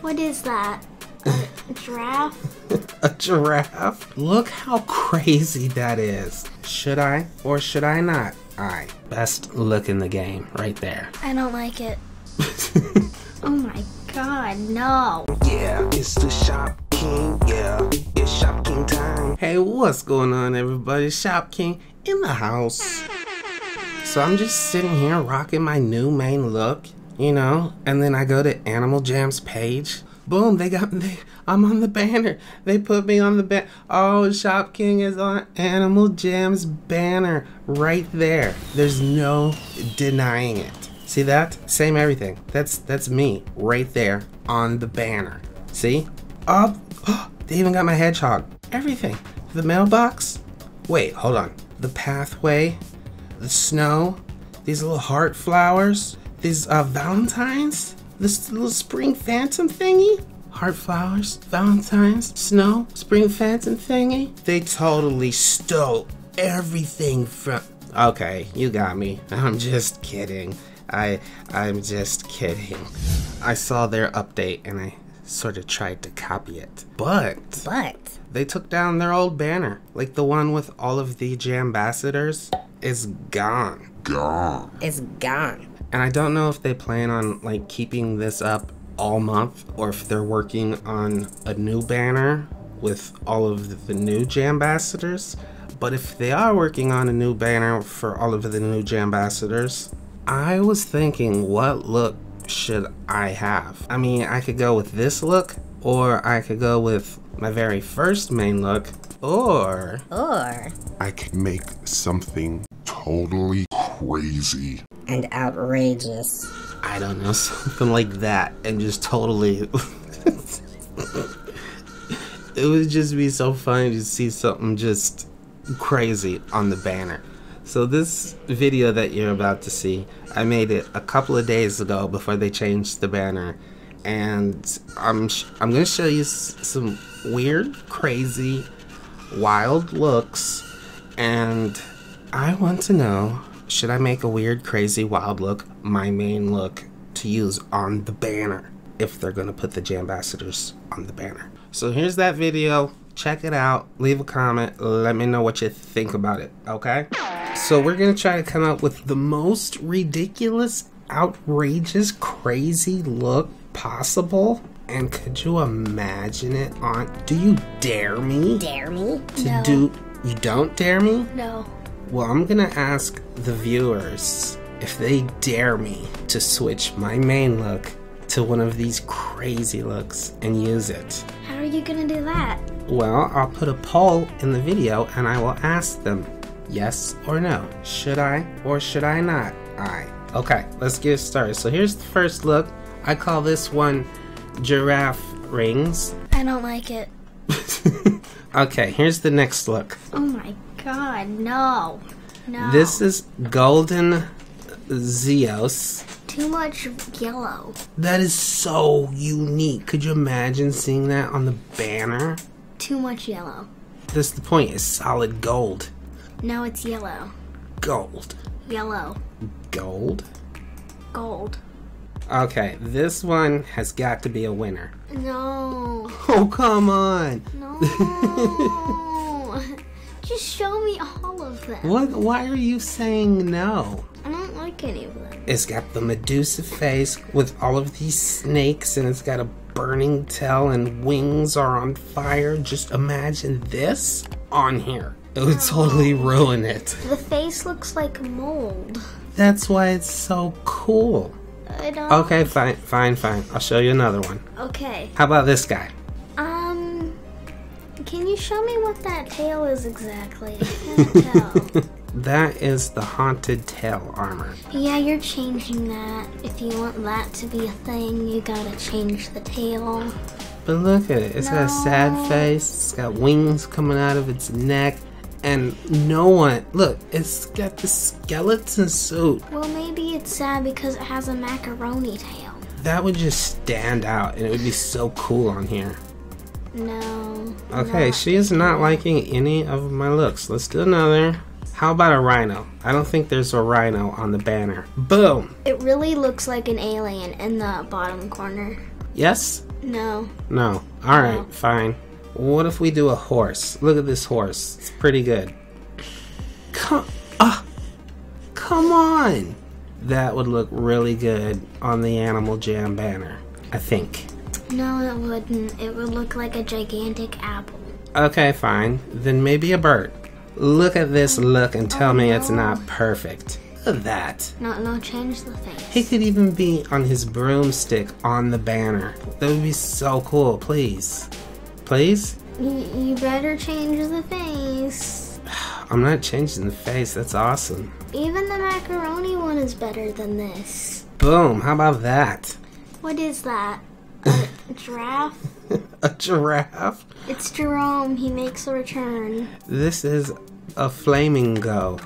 What is that? A giraffe? A giraffe? Look how crazy that is. Should I or should I not? I. Best look in the game, right there. I don't like it. oh my god, no. Yeah, it's the Shop King. Yeah, it's Shopking time. Hey, what's going on, everybody? Shopking in the house. So I'm just sitting here rocking my new main look, you know, and then I go to Animal Jam's page. Boom, they got me. I'm on the banner. They put me on the banner. Oh, Shopking is on Animal Jam's banner right there. There's no denying it. See that? Same everything. That's that's me right there on the banner. See? Up. Oh, they even got my hedgehog. Everything. The mailbox. Wait, hold on. The pathway. The snow. These little heart flowers. These uh, valentines. This little spring phantom thingy. Heart flowers, valentines, snow, spring phantom thingy. They totally stole everything from. Okay, you got me. I'm just kidding. I I'm just kidding. I saw their update and I sort of tried to copy it. But But they took down their old banner. Like the one with all of the Jambassadors is gone. gone. it's gone. And I don't know if they plan on like keeping this up all month or if they're working on a new banner with all of the new Jambassadors. But if they are working on a new banner for all of the new Jambassadors, I was thinking what look should I have? I mean, I could go with this look or I could go with my very first main look or Or I could make something totally crazy. and outrageous. I don't know, something like that, and just totally. it would just be so funny to see something just crazy on the banner. So, this video that you're about to see, I made it a couple of days ago before they changed the banner, and I'm sh- I'm gonna show you s- some weird, crazy, wild looks, and I want to know should I make a weird, crazy, wild look my main look to use on the banner if they're gonna put the Jambassadors on the banner? So here's that video. Check it out. Leave a comment. Let me know what you think about it. Okay? So we're gonna try to come up with the most ridiculous, outrageous, crazy look possible. And could you imagine it on? Do you dare me Dare me? to No. do? You don't dare me? No. Well, I'm gonna ask the viewers if they dare me to switch my main look to one of these crazy looks and use it. How are you gonna do that? Well, I'll put a poll in the video and I will ask them yes or no. Should I or should I not? I. Okay, let's get started. So here's the first look. I call this one giraffe rings. I don't like it. okay, here's the next look. Oh my god, no. No. This is golden Zios. too much yellow. That is so unique. Could you imagine seeing that on the banner? Too much yellow. That's the point. It's solid gold. No, it's yellow. Gold. Yellow. Gold? Gold. Okay, this one has got to be a winner. No. Oh, come on. No. Just show me all of them. What? Why are you saying no? I don't like any of them. It's got the Medusa face with all of these snakes, and it's got a burning tail, and wings are on fire. Just imagine this on here. It would totally oh. ruin it. The face looks like mold. That's why it's so cool. I don't. Okay, fine, fine, fine. I'll show you another one. Okay. How about this guy? Can you show me what that tail is exactly? I can't tell. That is the haunted tail armor. yeah, you're changing that. If you want that to be a thing, you gotta change the tail. But look at it. It's got a sad face. It's got wings coming out of its neck. And no one. Look, it's got the skeleton suit. Well, maybe it's sad because it has a macaroni tail. That would just stand out and it would be so cool on here. No. Okay, not. she is not liking any of my looks. Let's do another. How about a rhino? I don't think there's a rhino on the banner. Boom! It really looks like an alien in the bottom corner. Yes? No. No. All right, No. fine. What if we do a horse? Look at this horse. It's pretty good. Come, ah, come on. That would look really good on the Animal Jam banner. I think. No, it wouldn't. It would look like a gigantic apple. Okay, fine. Then maybe a bird. Look at this look and tell Oh, me it's not oh, perfect. Look at that. No, no, change the face. He could even be on his broomstick on the banner. That would be so cool. Please. Please? You, you better change the face. I'm not changing the face. That's awesome. Even the macaroni one is better than this. Boom. How about that? What is that? A giraffe? A giraffe? It's Jerome. He makes a return. This is a flamingo.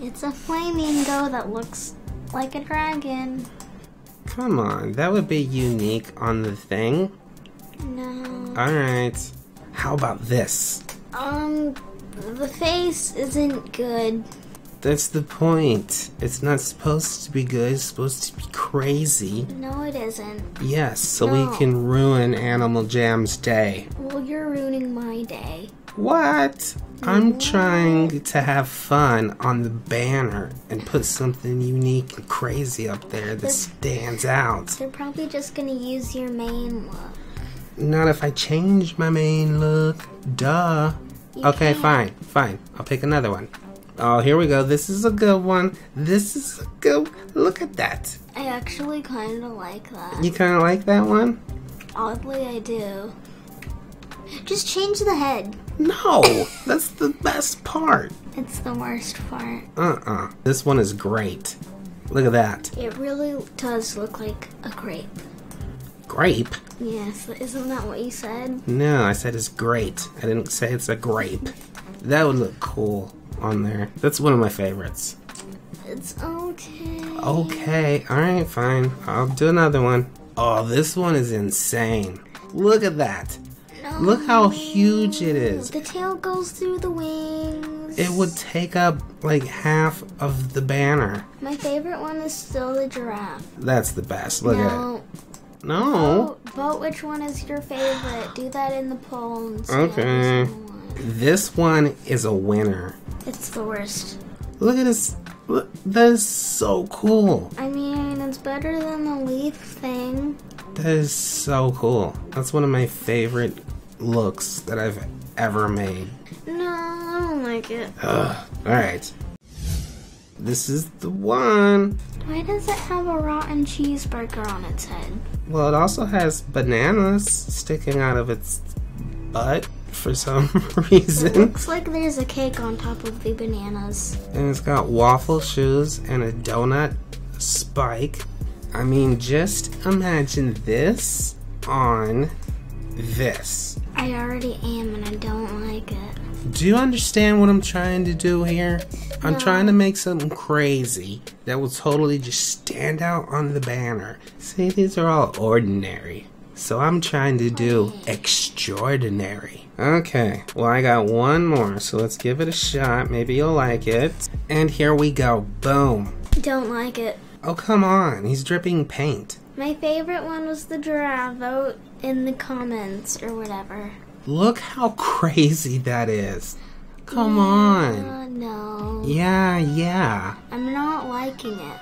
It's a flamingo that looks like a dragon. Come on. That would be unique on the thing. No. Alright. How about this? Um, the face isn't good. That's the point. It's not supposed to be good. It's supposed to be crazy. No, it isn't. Yes, so No. we can ruin Animal Jam's day. Well, you're ruining my day. What? I'm mm-hmm. trying to have fun on the banner and put something unique and crazy up there that stands out. They're probably just gonna use your main look. Not if I change my main look. Duh. You Okay, can't. fine, fine. I'll pick another one. Oh, here we go. This is a good one. This is a good. Look at that. I actually kind of like that. You kind of like that one? Oddly, I do. Just change the head. No, that's the best part. It's the worst part. Uh-uh. This one is great. Look at that. It really does look like a grape. Grape? Yes, isn't that what you said? No, I said it's great. I didn't say it's a grape. That would look cool on there. That's one of my favorites. It's okay. Okay, alright, fine. I'll do another one. Oh, this one is insane. Look at that. No. Look how huge it is. The tail goes through the wings. It would take up like half of the banner. My favorite one is still the giraffe. That's the best. Look at it. No. Vote, vote which one is your favorite. Do that in the poll and see Okay. every single one. This one is a winner. It's the worst. Look at this. Look, that is so cool. I mean, it's better than the leaf thing. That is so cool. That's one of my favorite looks that I've ever made. No, I don't like it. Alright. This is the one. Why does it have a rotten cheeseburger on its head? Well, it also has bananas sticking out of its butt for some reason. It Looks like there's a cake on top of the bananas. And it's got waffle shoes and a donut spike. I mean, just imagine this on this. I already am and I don't like it. Do you understand what I'm trying to do here? I'm No. trying to make something crazy that will totally just stand out on the banner. See, these are all ordinary. So I'm trying to do extraordinary. Okay, well, I got one more, so let's give it a shot. Maybe you'll like it. And here we go. Boom. Don't like it. Oh, come on. He's dripping paint. My favorite one was the giraffe. Vote in the comments or whatever. Look how crazy that is. Come on. Uh, no. Yeah, yeah. I'm not liking it.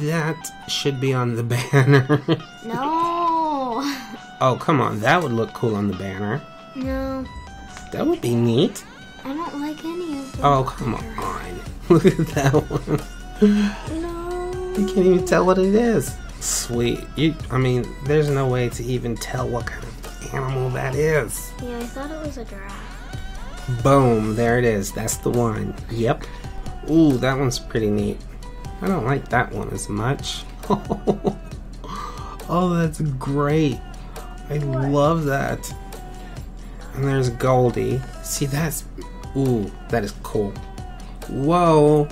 That should be on the banner. No. oh, come on. That would look cool on the banner. No. That would be neat. I don't like any of them. Oh, come on. Look at that one. No. You can't even tell what it is. Sweet. You, I mean, there's no way to even tell what kind of animal that is. Yeah, I thought it was a giraffe. Boom. There it is. That's the one. Yep. Ooh, that one's pretty neat. I don't like that one as much. oh, that's great. I love that. And there's Goldie. See, that's. Ooh, that is cool. Whoa.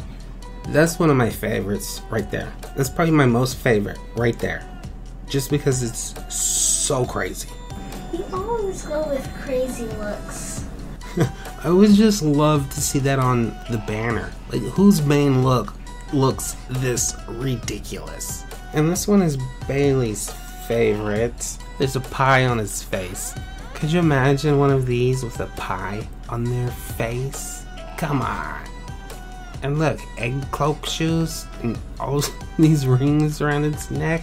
That's one of my favorites right there. That's probably my most favorite right there. Just because it's so crazy. You always go with crazy looks. I would just love to see that on the banner. Like, whose main look looks this ridiculous? And this one is Bailey's favorite. There's a pie on his face. Could you imagine one of these with a pie on their face? Come on. And look, egg cloak shoes and all these rings around its neck.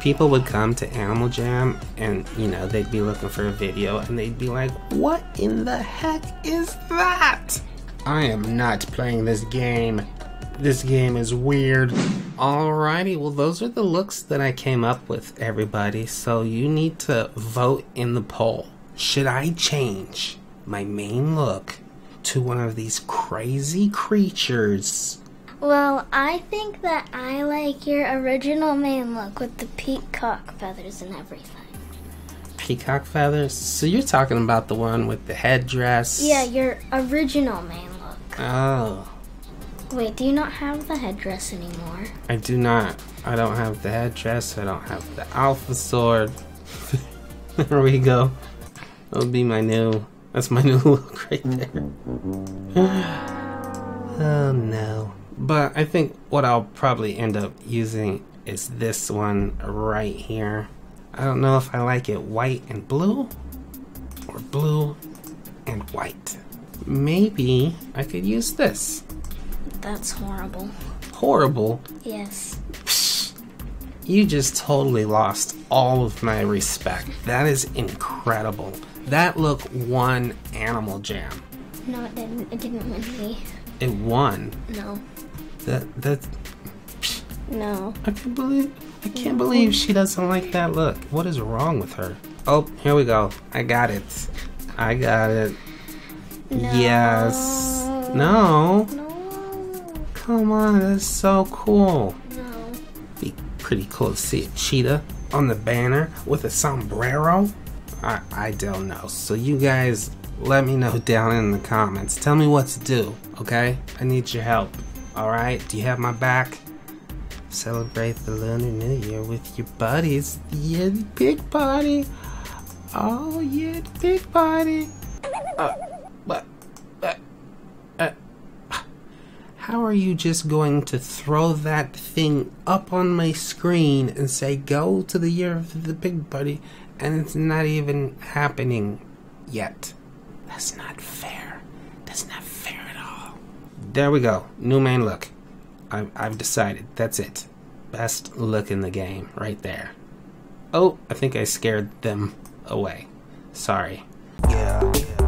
People would come to Animal Jam and, you know, they'd be looking for a video and they'd be like, What in the heck is that? I am not playing this game. This game is weird. Alrighty, well, those are the looks that I came up with, everybody. So you need to vote in the poll. Should I change my main look to one of these crazy creatures? Well, I think that I like your original main look with the peacock feathers and everything. Peacock feathers? So you're talking about the one with the headdress? Yeah, your original main look. Oh, Wait, do you not have the headdress anymore? I do not. I don't have the headdress. I don't have the alpha sword. there we go. That'll be my new. That's my new look right there. Mm-hmm. oh no. But I think what I'll probably end up using is this one right here. I don't know if I like it white and blue or blue and white. Maybe I could use this. That's horrible. Horrible. Yes. You just totally lost all of my respect. That is incredible. That look won Animal Jam. No, it didn't. It didn't win me. It won. No. That that No. I can't believe I can't believe she doesn't like that look. What is wrong with her? Oh, here we go. I got it. I got it. No. Yes. No. No. Come on, that's so cool. No. Be pretty cool to see a cheetah on the banner with a sombrero. I, I don't know. So you guys let me know down in the comments. Tell me what to do, okay? I need your help. Alright? Do you have my back? Celebrate the Lunar New Year with your buddies. Yeah, big party. Oh yeah, big party. Uh, what? Uh, uh, how are you just going to throw that thing up on my screen and say go to the year of the pig buddy, and it's not even happening yet? That's not fair. That's not fair at all. There we go. New main look. I, I've decided. That's it. Best look in the game, right there. Oh, I think I scared them away. Sorry. Yeah, yeah.